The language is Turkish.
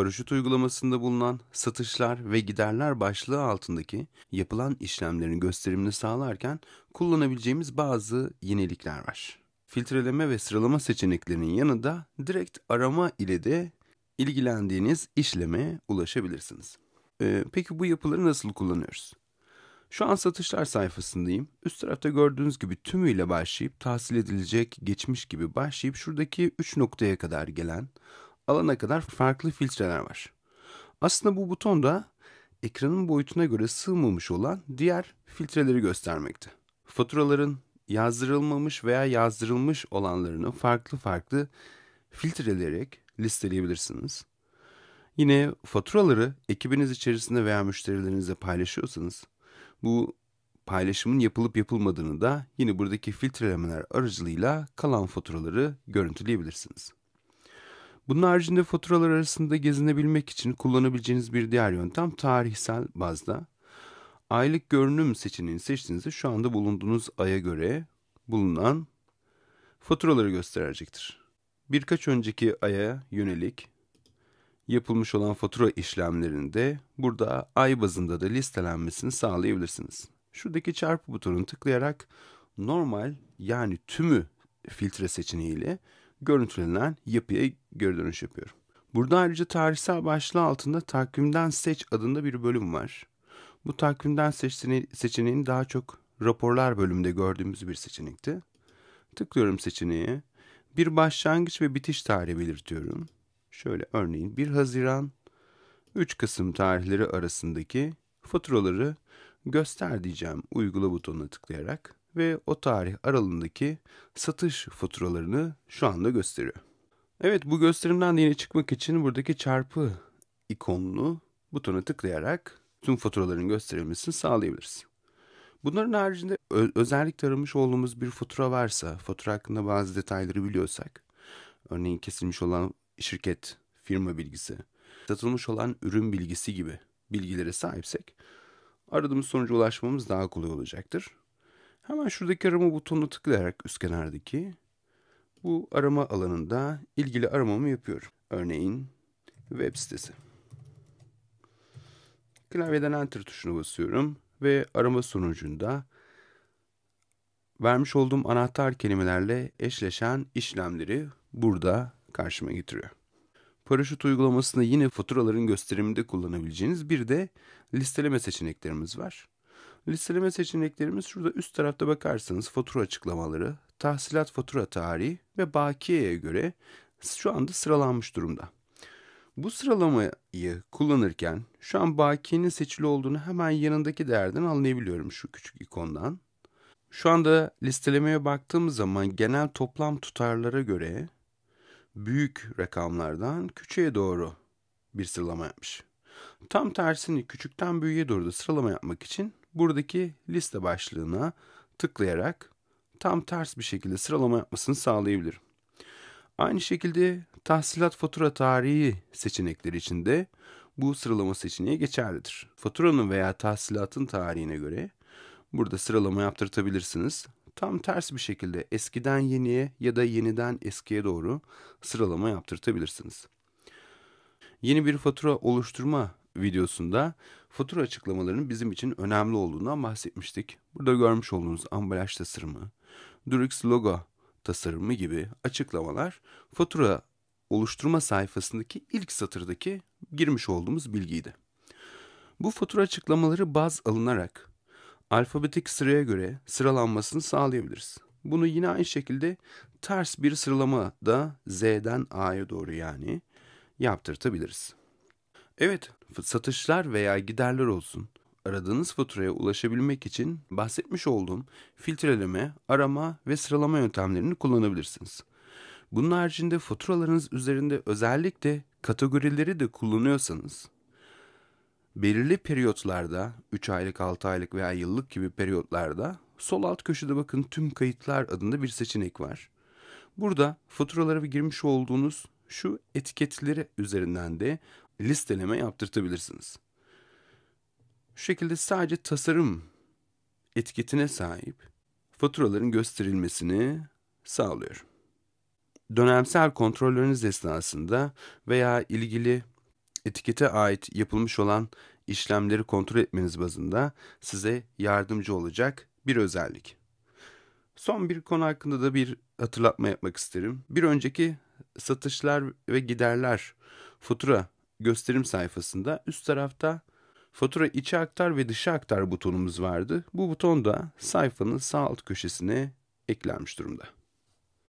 paraşüt uygulamasında bulunan satışlar ve giderler başlığı altındaki yapılan işlemlerin gösterimini sağlarken kullanabileceğimiz bazı yenilikler var. Filtreleme ve sıralama seçeneklerinin yanında direkt arama ile de ilgilendiğiniz işleme ulaşabilirsiniz. Ee, peki bu yapıları nasıl kullanıyoruz? Şu an satışlar sayfasındayım. Üst tarafta gördüğünüz gibi tümüyle başlayıp tahsil edilecek, geçmiş gibi başlayıp şuradaki 3 noktaya kadar gelen alana kadar farklı filtreler var. Aslında bu buton da ekranın boyutuna göre sığmamış olan diğer filtreleri göstermekte. Faturaların yazdırılmamış veya yazdırılmış olanlarını farklı farklı filtreleyerek listeleyebilirsiniz. Yine faturaları ekibiniz içerisinde veya müşterilerinizle paylaşıyorsanız bu paylaşımın yapılıp yapılmadığını da yine buradaki filtrelemeler aracılığıyla kalan faturaları görüntüleyebilirsiniz. Bunun haricinde faturalar arasında gezinebilmek için kullanabileceğiniz bir diğer yöntem tarihsel bazda. Aylık görünüm seçeneğini seçtiğinizde şu anda bulunduğunuz aya göre bulunan faturaları gösterecektir. Birkaç önceki aya yönelik yapılmış olan fatura işlemlerinde burada ay bazında da listelenmesini sağlayabilirsiniz. Şuradaki çarpı butonunu tıklayarak normal yani tümü filtre seçeneğiyle görüntülenen yapıya geri dönüş yapıyorum. Burada ayrıca tarihsel başlığı altında takvimden seç adında bir bölüm var. Bu takvimden seçeneğini daha çok raporlar bölümünde gördüğümüz bir seçenekti. Tıklıyorum seçeneğe. Bir başlangıç ve bitiş tarihi belirtiyorum. Şöyle örneğin 1 Haziran 3 Kasım tarihleri arasındaki faturaları göster diyeceğim uygula butonuna tıklayarak ve o tarih aralığındaki satış faturalarını şu anda gösteriyor. Evet bu gösterimden yeni çıkmak için buradaki çarpı ikonunu butona tıklayarak tüm faturaların gösterilmesini sağlayabiliriz. Bunların haricinde özellikle aramış olduğumuz bir fatura varsa, fatura hakkında bazı detayları biliyorsak, örneğin kesilmiş olan şirket, firma bilgisi, satılmış olan ürün bilgisi gibi bilgilere sahipsek, aradığımız sonuca ulaşmamız daha kolay olacaktır. Hemen şuradaki arama butonuna tıklayarak üst kenardaki bu arama alanında ilgili aramamı yapıyorum. Örneğin web sitesi. Klavyeden enter tuşuna basıyorum ve arama sonucunda vermiş olduğum anahtar kelimelerle eşleşen işlemleri burada karşıma getiriyor. Paraşüt uygulamasında yine faturaların gösteriminde kullanabileceğiniz bir de listeleme seçeneklerimiz var. Listeleme seçeneklerimiz şurada üst tarafta bakarsanız fatura açıklamaları, tahsilat fatura tarihi ve bakiyeye göre şu anda sıralanmış durumda. Bu sıralamayı kullanırken şu an bakiyenin seçili olduğunu hemen yanındaki değerden anlayabiliyorum şu küçük ikondan. Şu anda listelemeye baktığımız zaman genel toplam tutarlara göre büyük rakamlardan küçüğe doğru bir sıralama yapmış. Tam tersini küçükten büyüğe doğru da sıralama yapmak için buradaki liste başlığına tıklayarak tam ters bir şekilde sıralama yapmasını sağlayabilirim. Aynı şekilde tahsilat fatura tarihi seçenekleri için de bu sıralama seçeneği geçerlidir. Faturanın veya tahsilatın tarihine göre burada sıralama yaptırtabilirsiniz. Tam ters bir şekilde eskiden yeniye ya da yeniden eskiye doğru sıralama yaptırtabilirsiniz. Yeni bir fatura oluşturma videosunda fatura açıklamalarının bizim için önemli olduğundan bahsetmiştik. Burada görmüş olduğunuz ambalaj tasarımı, Durix logo tasarımı gibi açıklamalar fatura oluşturma sayfasındaki ilk satırdaki girmiş olduğumuz bilgiydi. Bu fatura açıklamaları baz alınarak alfabetik sıraya göre sıralanmasını sağlayabiliriz. Bunu yine aynı şekilde ters bir sıralama da Z'den A'ya doğru yani yaptırtabiliriz. Evet, satışlar veya giderler olsun. Aradığınız faturaya ulaşabilmek için bahsetmiş olduğum filtreleme, arama ve sıralama yöntemlerini kullanabilirsiniz. Bunun haricinde faturalarınız üzerinde özellikle kategorileri de kullanıyorsanız belirli periyotlarda 3 aylık, 6 aylık veya yıllık gibi periyotlarda sol alt köşede bakın tüm kayıtlar adında bir seçenek var. Burada faturalara girmiş olduğunuz şu etiketleri üzerinden de listeleme yaptırtabilirsiniz. Şu şekilde sadece tasarım etiketine sahip faturaların gösterilmesini sağlıyor. Dönemsel kontrolleriniz esnasında veya ilgili etikete ait yapılmış olan işlemleri kontrol etmeniz bazında size yardımcı olacak bir özellik. Son bir konu hakkında da bir hatırlatma yapmak isterim. Bir önceki satışlar ve giderler fatura gösterim sayfasında üst tarafta fatura içe aktar ve dışa aktar butonumuz vardı. Bu buton da sayfanın sağ alt köşesine eklenmiş durumda.